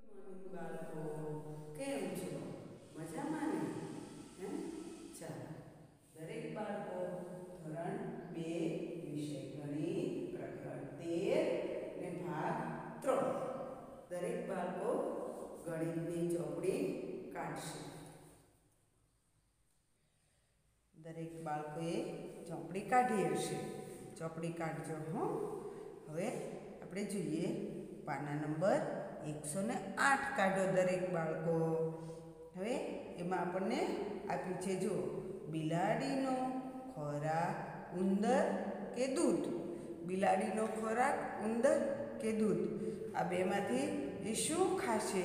બાળકો કેમ છો મજામાં ને હે ચાલો દરેક બાળકો ધોરણ બે વિષય ગણિત પ્રકરણ તેર ને ભાગ ત્રણ દરેક બાળકો ગણિતની ચોપડી કાઢશે દરેક બાળકોએ ચોપડી કાઢી હશે. ચોપડી કાઢજો હો. હવે આપણે જોઈએ પાના નંબર એકસો ને આઠ કાઢો દરેક બાળકો. હવે એમાં આપણને આપ્યું છે જો બિલાડીનો ખોરાક, ઉંદર કે દૂધ. બિલાડીનો ખોરાક, ઉંદર કે દૂધ. આ બેમાંથી એ શું ખાશે?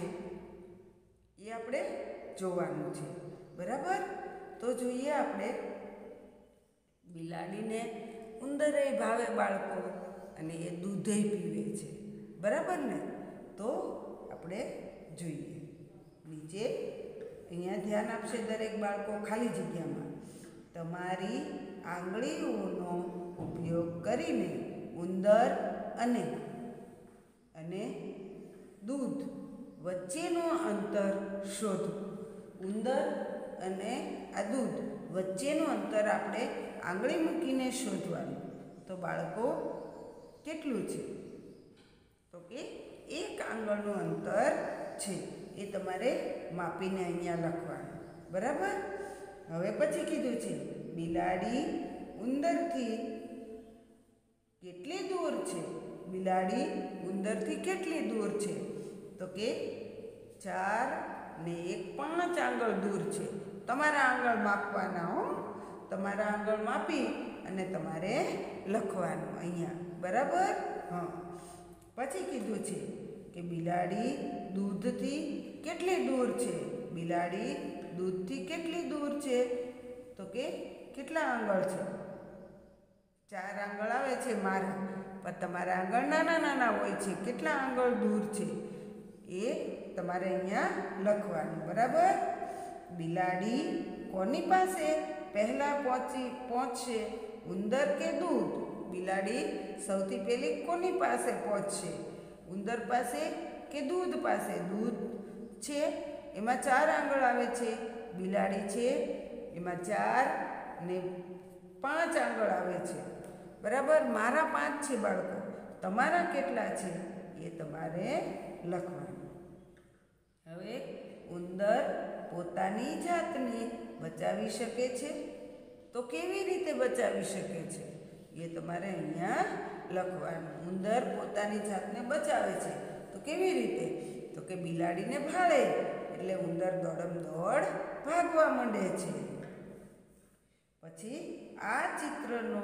એ આપણે જોવાનું છે. બરાબર? તો જોઈએ આપણે બિલાડીને ઉંદરે ભાવે બાળકો અને એ દૂધે પીવે છે. બરાબર ને? તો આપણે જોઈએ. નીચે અહીંયા ધ્યાન આપશે દરેક બાળકો ખાલી જગ્યામાં. તમારી આંગળીઓનો ઉપયોગ કરીને ઉંદર અને અને દૂધ વચ્ચેનું અંતર શોધો. ઉંદર અને આ દૂધ વચ્ચેનું અંતર આપણે આંગળી મૂકીને શોધવાનું. તો બાળકો, કેટલું છે? તો કે એક આંગળનું અંતર છે. એ તમારે માપીને અહીંયા લખવાનું. બરાબર? હવે પછી કીધું છે, બિલાડી ઉંદરથી કેટલી દૂર છે? બિલાડી ઉંદરથી કેટલી દૂર છે? તો કે ચાર ને એક પાંચ આંગળ દૂર છે. તમારા આંગળ માપવાના હો. તમારા આંગળ માપી અને તમારે લખવાનું અહીંયા. બરાબર? હા. પછી કીધું છે કે બિલાડી દૂધથી કેટલી દૂર છે? બિલાડી દૂધથી કેટલી દૂર છે? તો કે કેટલા આંગળ છે? ચાર આંગળ આવે છે મારા, પણ તમારા આંગળ નાના નાના હોય છે. કેટલા આંગળ દૂર છે? એ તમારે અહીંયા લખવાનું, બરાબર? બિલાડી કોની પાસે પહેલાં પહોંચી, પહોંચશે? ઉંદર કે દૂધ? બિલાડી સૌથી પહેલી કોની પાસે પહોંચશે? ઉંદર પાસે કે દૂધ પાસે? દૂધ છે, એમાં ચાર આંગળ આવે છે. બિલાડી છે, એમાં ચાર ને પાંચ આંગળ આવે છે. બરાબર? મારા પાંચ છે બાળકો. તમારા કેટલા છે? એ તમારે લખવાનું. હવે ઉંદર પોતાની જાતને બચાવી શકે છે. તો કેવી રીતે બચાવી શકે છે? એ તમારે અહીંયા લખવાનું. ઉંદર પોતાની જાતને બચાવે છે. તો કેવી રીતે? તો કે બિલાડીને ભાળે. એટલે ઉંદર દોડમ દોડ ભાગવા માંડે છે. પછી આ ચિત્રનો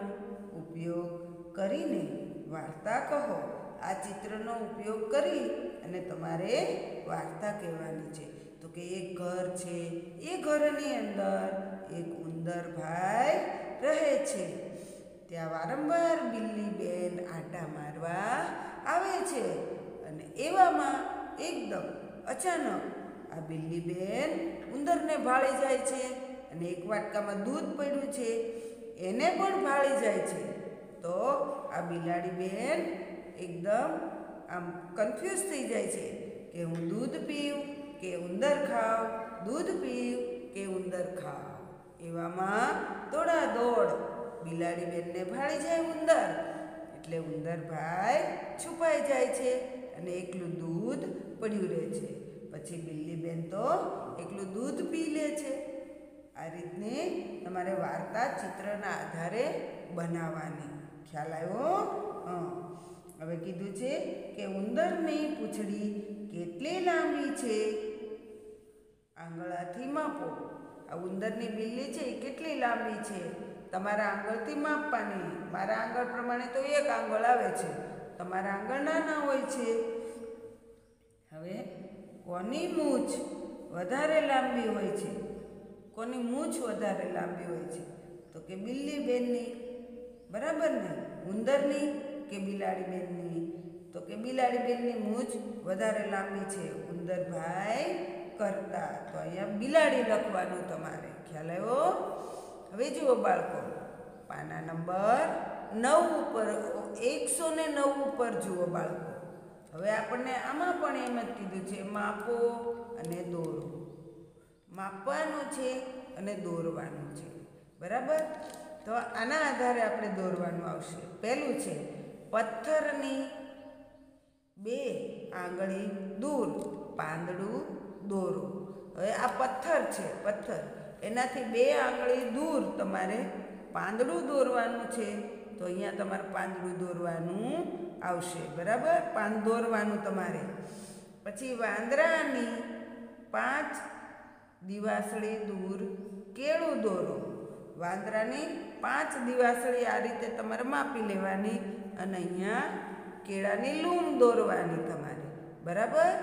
ઉપયોગ કરીને વાર્તા કહો. આ ચિત્રનો ઉપયોગ કરી અને તમારે વાર્તા કહેવાની છે. તો કે એક ઘર છે. એ ઘરની અંદર એક ઉંદર ભાઈ રહે છે. ત્યાં વારંવાર બિલ્લી બેન આટા મારવા આવે છે. અને એવામાં એકદમ અચાનક આ બિલ્લી બેન ઉંદરને ભાળી જાય છે અને એક વાટકામાં દૂધ પડ્યું છે. એને પણ ભાળી જાય છે. તો આ બિલાડી બેન એકદમ આમ કન્ફ્યુઝ થઈ જાય છે કે હું દૂધ પીઉં કે ઉંદર ખાવ, દૂધ પીવ કે ઉંદર ખાવ. એવામાં દોડા દોડ બિલાડી બેનને ભાળી જાય ઉંદર. એટલે ઉંદર ભાઈ છુપાઈ જાય છે અને એકલું દૂધ પડ્યું રહે છે. પછી બિલ્લી બેન તો એકલું દૂધ પી લે છે. આ રીતની તમારે વાર્તા ચિત્રના આધારે બનાવવાની. ખ્યાલ આવ્યો? હં. હવે કીધું છે કે ઉંદરની પૂંછડી કેટલી લાંબી છે? આંગળાથી માપો. આ ઉંદરની બિલ્લી છે એ કેટલી લાંબી છે? તમારા આંગળથી માપવાની. મારા આંગળ પ્રમાણે તો એક આંગળ આવે છે. તમારા આંગળ નાના હોય છે. હવે કોની મૂછ વધારે લાંબી હોય છે? કોની મૂછ વધારે લાંબી હોય છે? તો કે બિલ્લી બેનની. બરાબર ને? ઉંદરની કે બિલાડી બેનની? તો કે બિલાડી બેનની મૂછ વધારે લાંબી છે. ઉંદર ભાઈ કરતા. તો અહીંયા બિલાડી લખવાનું તમારે. ખ્યાલ આવ્યો? હવે જુઓ બાળકો, પાના નંબર નવ ઉપર, એકસો ને નવ ઉપર જુઓ બાળકો. હવે આપણને આમાં પણ એમ જ કીધું છે, માપો અને દોરો. માપવાનું છે અને દોરવાનું છે. બરાબર? તો આના આધારે આપણે દોરવાનું આવશે. પહેલું છે, પથ્થરની બે આંગળી દૂર, પાંદડું દોરો. હવે આ પથ્થર છે, પથ્થર. એનાથી બે આંગળી દૂર તમારે પાંદડું દોરવાનું છે, તો અહીંયા તમારે પાંદડું દોરવાનું આવશે. બરાબર? પાન દોરવાનું તમારે. પછી વાંદરાની પાંચ દિવાસળી દૂર કેળું દોરો. વાંદરાની પાંચ દિવાસળી આ રીતે તમારે માપી લેવાની અને અહીંયા કેળાની લૂમ દોરવાની તમારે. બરાબર.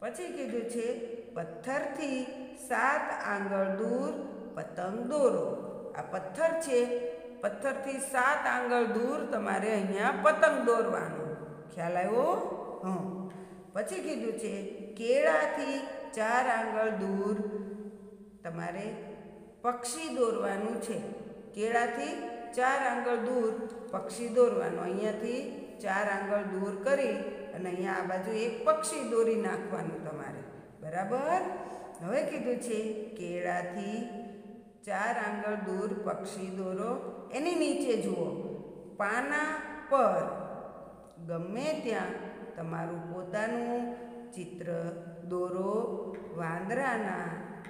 પછી કીધું છે, પથ્થરથી સાત આંગળ દૂર, પતંગ દોરો. આ પથ્થર છે. પથ્થરથી સાત આંગળ દૂર તમારે અહીંયા પતંગ દોરવાનું. ખ્યાલ આવ્યો? હં. પછી કીધું છે, કેળાથી ચાર આંગળ દૂર તમારે પક્ષી દોરવાનું છે. કેળાથી ચાર આંગળ દૂર પક્ષી દોરવાનું. અહીંયાથી ચાર આંગળ દૂર કરી અને અહીંયા આ બાજુ એક પક્ષી દોરી નાખવાનું તમારે. બરાબર? હવે કીધું છે કેળાથી ચાર આંગળ દૂર પક્ષી દોરો, એની નીચે જુઓ. પાના પર ગમે ત્યાં તમારું પોતાનું ચિત્ર દોરો. વાંદરાના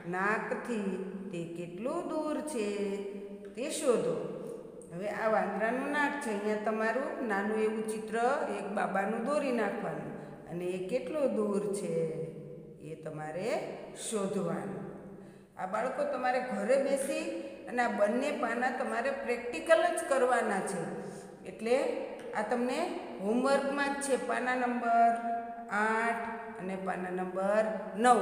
નાકથી તે કેટલું દૂર છે તે શોધો. હવે આ વાંદરાનું નાક છે, અહીંયા તમારું નાનું એવું ચિત્ર, એક બાબાનું દોરી નાખવાનું, અને એ કેટલું દૂર છે? તમારે શોધવાનું. આ બાળકો તમારે ઘરે બેસી અને આ બંને પાના તમારે પ્રેક્ટિકલ જ કરવાના છે. એટલે આ તમને હોમવર્કમાં જ છે. પાના નંબર આઠ અને પાના નંબર નવ.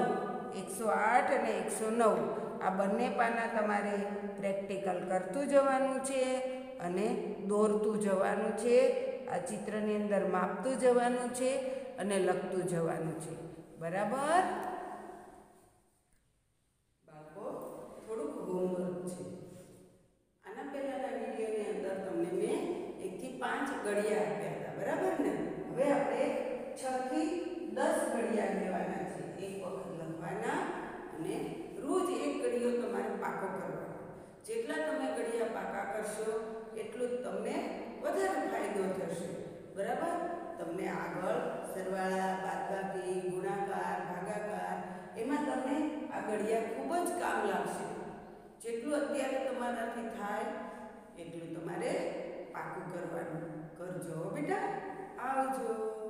એકસો આઠ અને એકસો નવ. આ બંને પાના તમારે પ્રેક્ટિકલ કરતું જવાનું છે અને દોરતું જવાનું છે. આ ચિત્રની અંદર માપતું જવાનું છે અને લખતું જવાનું છે. બરાબર બાળકો થોડુંક હોમવર્ક છે આના પહેલાંના વિડીયોની અંદર તમને મેં એકથી પાંચ ઘડિયા આપ્યા હતા બરાબર ને હવે આપણે છ થી દસ ઘડિયા લેવાના છે એક વખત લખવાના અને રોજ એક ઘડિયો તમારે પાકો કરવાનો. જેટલા તમે ઘડિયા પાકા કરશો, એટલું જ તમને વધારે ફાયદો થશે. બરાબર? તમને આગળ સરવાળા, બાદબાકી, ગુણાકાર, ભાગાકાર, એમાં તમને આ ઘડિયા ખૂબ જ કામ લાગશે. જેટલું અત્યારે તમારાથી થાય, એટલું તમારે પાકું કરવાનું. કરજો બેટા. આવજો.